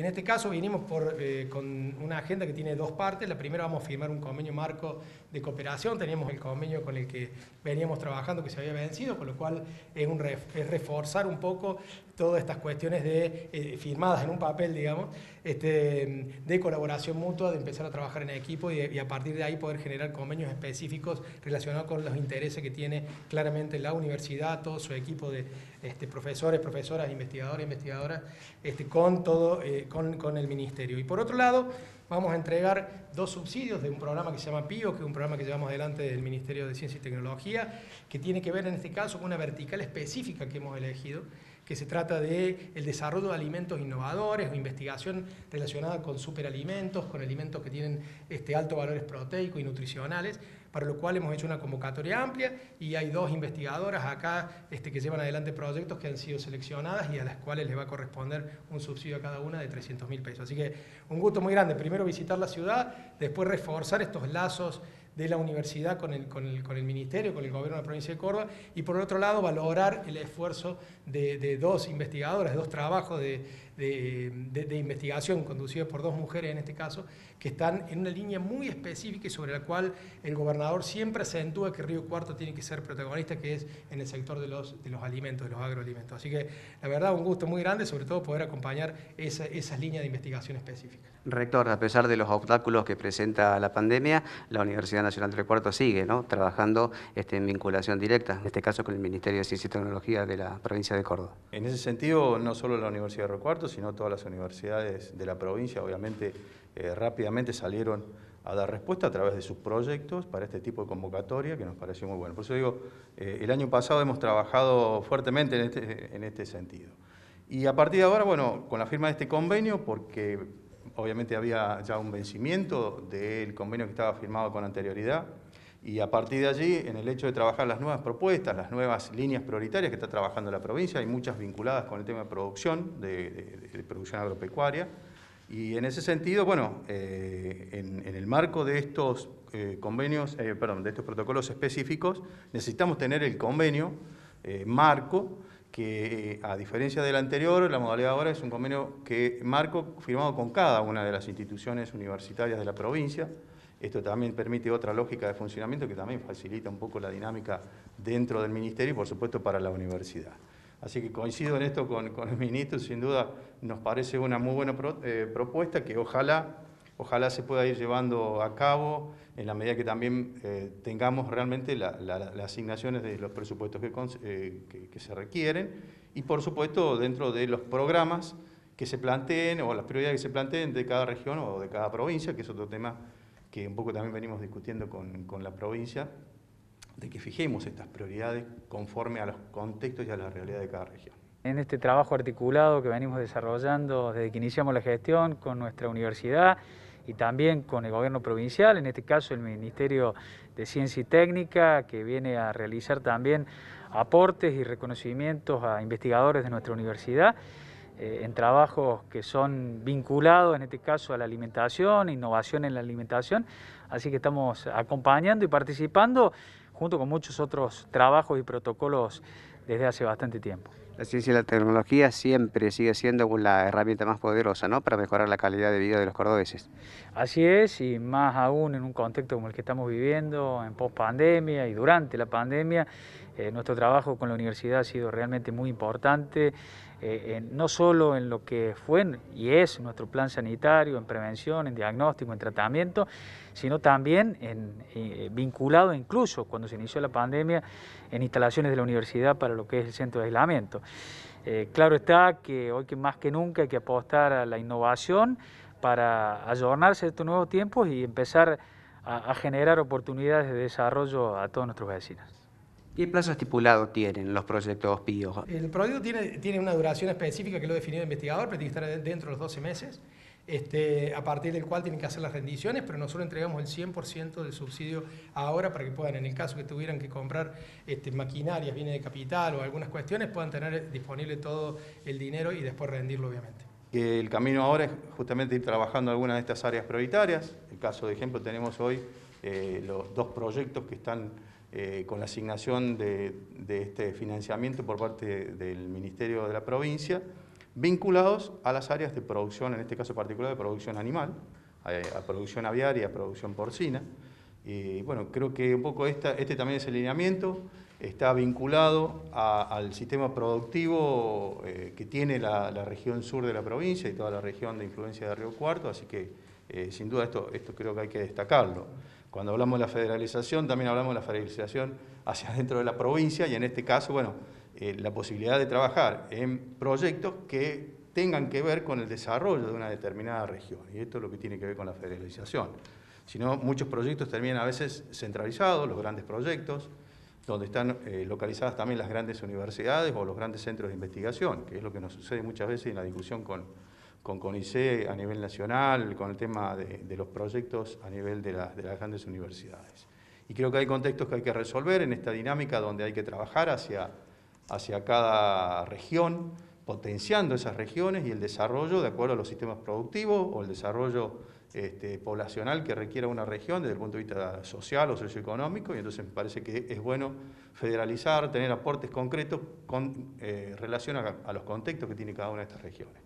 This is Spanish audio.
En este caso vinimos eh, con una agenda que tiene dos partes. La primera vamos a firmar un convenio marco de cooperación. Teníamos el convenio con el que veníamos trabajando que se había vencido, con lo cual es reforzar un poco todas estas cuestiones de, eh, firmadas en un papel, digamos, este, de colaboración mutua, de empezar a trabajar en equipo y, a partir de ahí poder generar convenios específicos relacionados con los intereses que tiene claramente la universidad, todo su equipo de este, profesores, profesoras, investigadores, investigadoras, este, con todo, eh, con, el ministerio. Y por otro lado, vamos a entregar dos subsidios de un programa que se llama PIO, que es un programa que llevamos adelante del Ministerio de Ciencia y Tecnología, que tiene que ver en este caso con una vertical específica que hemos elegido, que se trata de el desarrollo de alimentos innovadores o investigación relacionada con superalimentos, con alimentos que tienen este, altos valores proteicos y nutricionales, para lo cual hemos hecho una convocatoria amplia y hay dos investigadoras acá este, que llevan adelante proyectos que han sido seleccionadas y a las cuales les va a corresponder un subsidio a cada una de 300 mil pesos. Así que un gusto muy grande, primero visitar la ciudad, después reforzar estos lazos de la universidad con el, con, el, con el, ministerio, con el gobierno de la provincia de Córdoba, y por otro lado valorar el esfuerzo de, de dos investigadoras, dos trabajos de, de, investigación conducidos por dos mujeres en este caso, que están en una línea muy específica y sobre la cual el gobernador siempre acentúa que Río Cuarto tiene que ser protagonista, que es en el sector de los, de los alimentos, de los agroalimentos. Así que la verdad un gusto muy grande, sobre todo poder acompañar esa, esas líneas de investigación específicas. Rector, a pesar de los obstáculos que presenta la pandemia, la Universidad Nacional de Río Cuarto sigue trabajando este, en vinculación directa, en este caso con el Ministerio de Ciencia y Tecnología de la provincia de Córdoba. En ese sentido, no solo la Universidad de Cuarto, sino todas las universidades de la provincia, obviamente eh, rápidamente salieron a dar respuesta a través de sus proyectos para este tipo de convocatoria que nos pareció muy bueno. Por eso digo, eh, el año pasado hemos trabajado fuertemente en este, en este sentido. Y a partir de ahora, bueno, con la firma de este convenio, porque obviamente había ya un vencimiento del convenio que estaba firmado con anterioridad, y a partir de allí, en el hecho de trabajar las nuevas propuestas, las nuevas líneas prioritarias que está trabajando la provincia, hay muchas vinculadas con el tema de producción, de, producción agropecuaria, y en ese sentido, bueno, eh, en, el marco de estos eh, convenios, eh, perdón, de estos protocolos específicos, necesitamos tener el convenio marco, que a diferencia del anterior, la modalidad ahora es un convenio que marco firmado con cada una de las instituciones universitarias de la provincia, esto también permite otra lógica de funcionamiento que también facilita un poco la dinámica dentro del ministerio y por supuesto para la universidad. Así que coincido en esto con, el ministro, sin duda nos parece una muy buena eh, propuesta que ojalá, ojalá se pueda ir llevando a cabo en la medida que también eh, tengamos realmente las asignaciones de los presupuestos eh, que, se requieren y por supuesto dentro de los programas que se planteen o las prioridades que se planteen de cada región o de cada provincia, que es otro tema que un poco también venimos discutiendo con, con la provincia, de que fijemos estas prioridades conforme a los contextos y a la realidad de cada región. En este trabajo articulado que venimos desarrollando desde que iniciamos la gestión con nuestra universidad y también con el gobierno provincial, en este caso el Ministerio de Ciencia y Técnica, que viene a realizar también aportes y reconocimientos a investigadores de nuestra universidad, eh, en trabajos que son vinculados, en este caso, a la alimentación, innovación en la alimentación. Así que estamos acompañando y participando junto con muchos otros trabajos y protocolos desde hace bastante tiempo. La ciencia y la tecnología siempre sigue siendo la herramienta más poderosa ¿no? para mejorar la calidad de vida de los cordobeses. Así es, y más aún en un contexto como el que estamos viviendo, en post pandemia y durante la pandemia, eh, nuestro trabajo con la universidad ha sido realmente muy importante. Eh, no solo en lo que fue y es nuestro plan sanitario, en prevención, en diagnóstico, en tratamiento, sino también en, eh, vinculado incluso cuando se inició la pandemia en instalaciones de la universidad para lo que es el centro de aislamiento. Eh, claro está que hoy que más que nunca hay que apostar a la innovación para ayornarse a estos nuevos tiempos y empezar a generar oportunidades de desarrollo a todos nuestros vecinos. ¿Qué plazo estipulado tienen los proyectos PIO? El proyecto tiene, tiene una duración específica que lo ha definido el investigador, pero tiene que estar dentro de los 12 meses, este, a partir del cual tienen que hacer las rendiciones, pero nosotros entregamos el 100% del subsidio ahora para que puedan, en el caso que tuvieran que comprar este, maquinarias, bienes de capital o algunas cuestiones, puedan tener disponible todo el dinero y después rendirlo, obviamente. El camino ahora es justamente ir trabajando algunas de estas áreas prioritarias. El caso de ejemplo tenemos hoy eh, los dos proyectos que están eh, con la asignación de, este financiamiento por parte del Ministerio de la provincia, vinculados a las áreas de producción, en este caso particular de producción animal, a, a producción aviaria, a producción porcina. Y bueno, creo que un poco esta, este también es el lineamiento, está vinculado al sistema productivo eh, que tiene la, región sur de la provincia y toda la región de influencia de Río Cuarto, así que eh, sin duda esto, esto creo que hay que destacarlo. Cuando hablamos de la federalización, también hablamos de la federalización hacia dentro de la provincia y en este caso, bueno, eh, la posibilidad de trabajar en proyectos que tengan que ver con el desarrollo de una determinada región. Y esto es lo que tiene que ver con la federalización. Si no, muchos proyectos terminan a veces centralizados, los grandes proyectos, donde están eh, localizadas también las grandes universidades o los grandes centros de investigación, que es lo que nos sucede muchas veces en la discusión con, con CONICE a nivel nacional, con el tema de, los proyectos a nivel de, de, las grandes universidades. Y creo que hay contextos que hay que resolver en esta dinámica donde hay que trabajar hacia, hacia cada región, potenciando esas regiones y el desarrollo de acuerdo a los sistemas productivos o el desarrollo este, poblacional que requiera una región desde el punto de vista social o socioeconómico, y entonces me parece que es bueno federalizar, tener aportes concretos con eh, relación a, los contextos que tiene cada una de estas regiones.